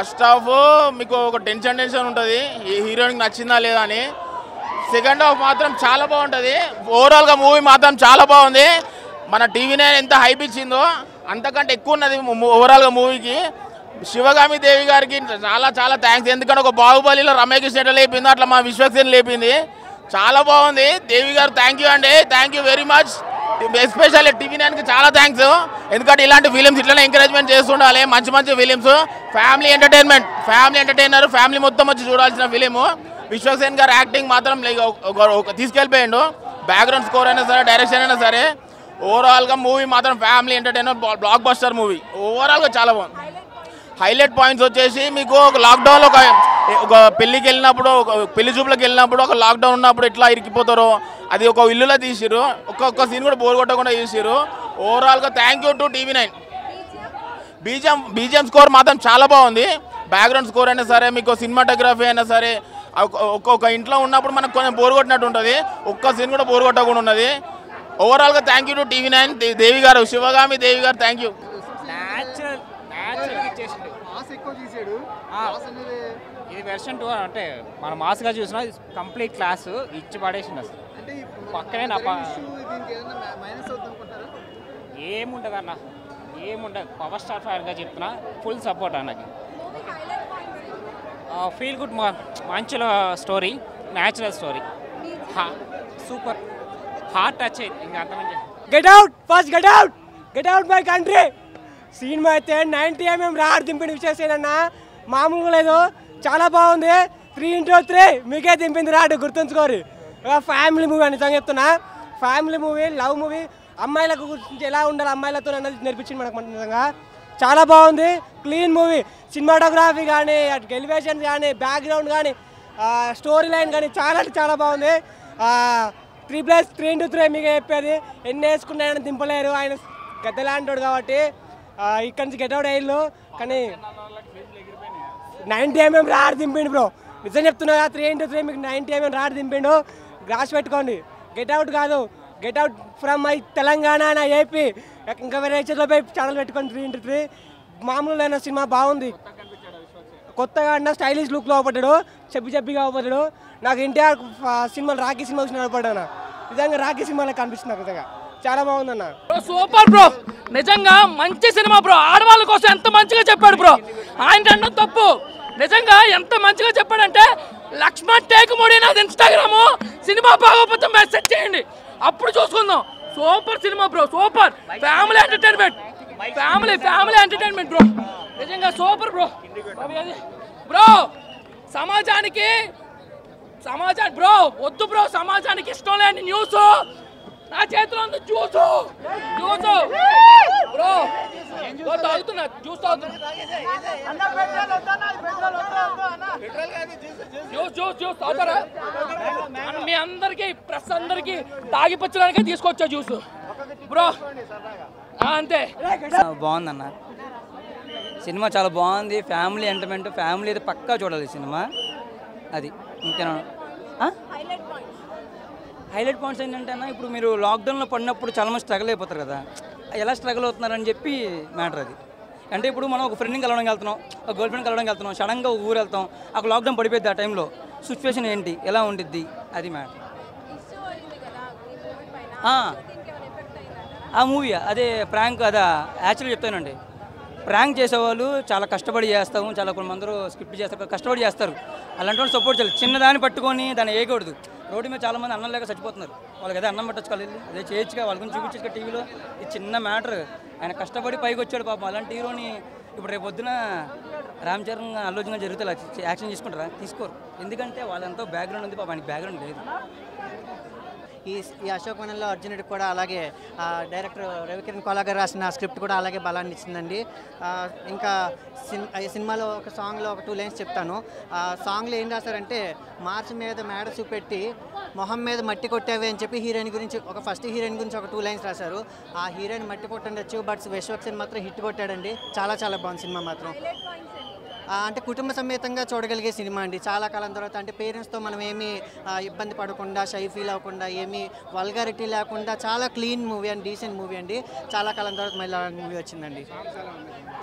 First half మీకు ఒక tension tension ఉంటుంది. ఈ హీరోయిన్కి నచ్చిందా లేదా అని. సెకండ్ హాఫ్ మాత్రం చాలా బాగుంటుంది. ఓవరాల్గా మూవీ మాత్రం చాలా బాగుంది. మన టీవీ నైన్ ఎంత హైప్ ఇచ్చిందో అంతకంటే ఎక్కువ ఉన్నది ఓవరాల్గా మూవీకి శివగామి దేవి గారికి చాలా చాలా థ్యాంక్స్ ఎందుకంటే ఒక బాహుబలిలో రమ్యకృష్ణ ఎట్లా లేపింది అట్లా మా విశ్వక్సేన్ లేపింది. చాలా బాగుంది. దేవి గారు థ్యాంక్ యూ అండి. Thank you very much especially TV నైన్కి చాలా థ్యాంక్స్ ఎందుకంటే ఇలాంటి ఫిలిమ్స్ ఇట్లనే ఎంకరేజ్మెంట్ చేస్తుండాలి. మంచి మంచి films. Family entertainment family entertainer family మొత్తం వచ్చి చూడాల్సిన ఫిలిం విశ్వక్సేన్ గారు యాక్టింగ్ మాత్రం లైక్ తీసుకెళ్ళిపోయిండు. బ్యాక్గ్రౌండ్ స్కోర్ అయినా సరే డైరెక్షన్ అయినా సరే ఓవరాల్గా మూవీ మాత్రం family entertainer blockbuster movie ఓవరాల్గా చాలా బాగుంది. హైలైట్ పాయింట్స్ వచ్చేసి మీకు ఒక లాక్డౌన్లో ఒక ఒక పెళ్ళికి వెళ్ళినప్పుడు ఒక పెళ్ళి చూపులకు వెళ్ళినప్పుడు ఒక లాక్డౌన్ ఉన్నప్పుడు ఎట్లా ఇరికిపోతారు అది ఒక ఇల్లులో తీసిరు ఒక్కొక్క సీన్ కూడా బోర్ కొట్టకుండా తీసిరు ఓవరాల్గా thank you to TV nine BGM BGM score మాత్రం చాలా బాగుంది. బ్యాక్గ్రౌండ్ స్కోర్ అయినా సరే మీకు సినిమాటోగ్రఫీ అయినా సరే ఒక్కొక్క ఇంట్లో ఉన్నప్పుడు మనకు కొంచెం బోర్ కొట్టినట్టు ఉంటుంది. ఒక్క సీన్ కూడా బోర్ కొట్టకుండా ఉన్నది. ఓవరాల్గా thank you to TV nine Devi గారు శివగామి దేవి గారు థ్యాంక్ యూ న్యాచురల్ న్యాచురల్ ఇచ్చేసిండు మాస్ ఎక్కువ తీసాడు ఇది వెర్షన్ టూ అంటే మనం మాస్గా చూసినా కంప్లీట్ క్లాస్ ఇచ్చి పడేసిండు అసలు. పక్కనే నా ఏముండదు అన్న ఏముండదు. పవర్ స్టార్ ఫ్యాన్గా చెప్తున్నా. ఫుల్ సపోర్ట్ అన్నకి. ఫీల్ గుడ్ మంచి story natural story super heart touch అయింది. ఇంకా అంతమంది get out first get out get out my country cinema అయితే నైన్టీ ఎంఎం రాడ్ దింపిన విషయం మామూలుగా లేదు. చాలా బాగుంది. త్రీ ఇంటూ త్రీ మీకే దింపింది రాడు గుర్తుంచుకోరు. ఫ్యామిలీ మూవీ అని చెప్తున్నా. ఫ్యామిలీ మూవీ లవ్ మూవీ అమ్మాయిలకు గురించి ఎలా ఉండాలి అమ్మాయిలతో అన్నది నేర్పించింది మనకు నిజంగా. చాలా బాగుంది. క్లీన్ మూవీ సినిమాటోగ్రఫీ కానీ అటు ఎలివేషన్ కానీ బ్యాక్గ్రౌండ్ కానీ స్టోరీ లైన్ కానీ చాలా అంటే చాలా బాగుంది. Three plus three into three మీకు చెప్పేది. ఎన్ని వేసుకున్నాయని దింపలేరు. ఆయన గద్దెలాంటాడు కాబట్టి ఇక్కడ నుంచి గెట్ అవుట్ అయ్యిల్లు కానీ నైన్టీ ఎంఎం రాడ్ దింపిండు బ్రో నిజం చెప్తున్నా త్రీ ఇంటూ త్రీ మీకు నైన్టీ ఎంఎం రాడు దింపిండు. గ్రాస్ పెట్టుకోండి. గెట్అవుట్ కాదు. Get out from my Telangana నా ఏపీ ఇంకా వేరే చేతిలో పోయి ఛానల్ పెట్టుకోండి త్రీ ఇంటూ త్రీ మామూలు సినిమా బాగుంది. కొత్తగా అన్న స్టైలిష్ లుక్లో అవపడ్డాడు. చెప్పి చెప్పిగా అవపడ్డాడు. నాకు ఎన్టీఆర్ సినిమాలు రాఖీ సినిమా వచ్చిన అవపడ్డాను నిజంగా రాఖీ సినిమాలో కనిపిస్తుంది నాకు నిజంగా. చాలా బాగుందన్న. Super bro. నిజంగా మంచి సినిమా బ్రో. ఆడవాళ్ళ కోసం ఎంత మంచిగా చెప్పాడు బ్రో. ఆయన అన్న తప్పు. నిజంగా ఎంత మంచిగా చెప్పాడంటే లక్ష్మణ్ టేక్ మోడీ నాది ఇన్స్టాగ్రామ్ సినిమా బాగోపోతే మెసేజ్ చేయండి. అప్పుడు చూసుకుందాం. Super cinema bro super. Family entertainment family family entertainment bro. నిజంగా సూపర్ బ్రో. బ్రో సమాజానికి సమాజానికి బ్రో వద్దు బ్రో. సమాజానికి ఇష్టం లేని న్యూస్. నా చేతిలో ఉంది జ్యూస్. జ్యూస్. బ్రో బ్రో తాగుతున్నా జ్యూస్ జ్యూస్ జ్యూస్ జ్యూస్ తాగుతారా? మీ అందరికి ప్రెస్ అందరికి తాగిపించడానికే తీసుకొచ్చా జ్యూస్. బ్రో ఆ, అంతే. బాగుందన్న. సినిమా చాలా బాగుంది. ఫ్యామిలీ ఎంటర్టైన్మెంట్ ఫ్యామిలీ అయితే పక్కా చూడాలి సినిమా. అది ఇంకేనా? ఆ? హైలైట్ పాయింట్స్ ఏంటంటే అన్న ఇప్పుడు మీరు లాక్డౌన్లో పడినప్పుడు చాలామంది స్ట్రగుల్ అయిపోతారు కదా. ఎలా స్ట్రగుల్ అవుతున్నారని చెప్పి మ్యాటర్ అది. అంటే ఇప్పుడు మనం ఒక ఫ్రెండ్ని కలవడం వెళ్తున్నాం ఒక గర్ల్ ఫ్రెండ్ కలవడం వెళ్తున్నాం సడన్గా ఊరు వెళ్తాం అక్కడ లాక్డౌన్ పడిపోయింది ఆ టైంలో సిచ్యువేషన్ ఏంటి ఎలా ఉండిద్ది అది మ్యాటర్ ఆ. మూవీ అదే ప్రాంక్ అదా యాక్చువల్గా చెప్తానండి. ప్రాంక్ చేసేవాళ్ళు చాలా కష్టపడి చేస్తాము చాలా కొంతమందరూ స్కిప్ చేస్తారు కష్టపడి చేస్తారు. అలాంటి వాళ్ళు సపోర్ట్ చేయాలి చిన్నదాన్ని పట్టుకొని దాన్ని వేయకూడదు. రోడ్డు మీద చాలామంది అన్నం లేక చచ్చిపోతున్నారు. వాళ్ళకి అదే అన్నం పెట్టచ్చుకోవాలి అదే చేయొచ్చుగా వాళ్ళ గురించి చూపించగా టీవీలో. ఈ చిన్న మ్యాటర్ ఆయన కష్టపడి పైకి వచ్చాడు పాపం. అలాంటి హీరోని ఇప్పుడు రేపు పొద్దున రామ్ చరణ్ ఆలోచన జరిగితే యాక్షన్ తీసుకుంటారా? తీసుకోరు. ఎందుకంటే వాళ్ళంతా బ్యాక్గ్రౌండ్ ఉంది పాపం. ఆయనకి బ్యాక్గ్రౌండ్ లేదు. ఈ ఈ అశోక్ వనంలో అర్జునుడికి కూడా అలాగే డైరెక్టర్ రవికిరణ్ కోలా గారు రాసిన స్క్రిప్ట్ కూడా అలాగే బలాన్ని ఇచ్చిందండి. ఇంకా సిన్ ఈ సినిమాలో ఒక సాంగ్లో ఒక టూ లైన్స్ చెప్తాను. ఆ సాంగ్లో ఏం రాశారంటే మార్చ్ మీద మేడ చూపెట్టి మొహం మీద మట్టి కొట్టావే అని చెప్పి హీరోయిన్ గురించి ఒక ఫస్ట్ హీరోయిన్ గురించి ఒక టూ లైన్స్ రాశారు. ఆ హీరోయిన్ మట్టి కొట్టండి బట్ విశ్వక్సేన్ మాత్రం హిట్ కొట్టాడండి. చాలా చాలా బాగుంది సినిమా మాత్రం. అంటే కుటుంబ సమేతంగా చూడగలిగే సినిమా అండి. చాలా కాలం తర్వాత అంటే పేరెంట్స్తో మనం ఏమీ ఇబ్బంది పడకుండా షై ఫీల్ అవ్వకుండా ఏమీ వల్గారిటీ లేకుండా చాలా clean movie and decent movie అండి. చాలా కాలం తర్వాత మళ్ళీ మూవీ వచ్చిందండి.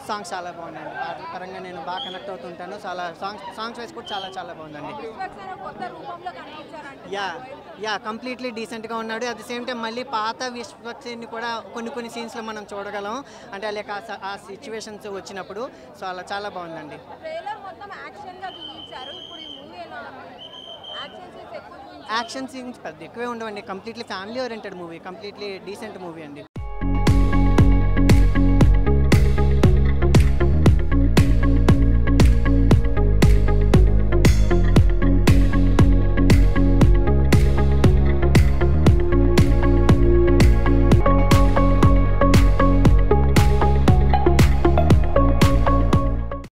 సాంగ్స్ చాలా బాగున్నాయండి. పాటల పరంగా నేను బాగా కనెక్ట్ అవుతుంటాను. చాలా సాంగ్స్ సాంగ్స్ వైస్ కూడా చాలా చాలా బాగుందండి. యా యా కంప్లీట్లీ డీసెంట్గా ఉన్నాడు. అట్ ది సేమ్ టైం మళ్ళీ పాత విశ్వక్సేన్ని కూడా కొన్ని కొన్ని సీన్స్లో మనం చూడగలం. అంటే లైక్ ఆ స- ఆ సిచ్యువేషన్స్ వచ్చినప్పుడు. సో అలా చాలా బాగుందండి. Action action scenes action scenes పెద్ద ఎక్కువే ఉండవండి. Completely family oriented movie completely decent movie అండి.